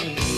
Hey.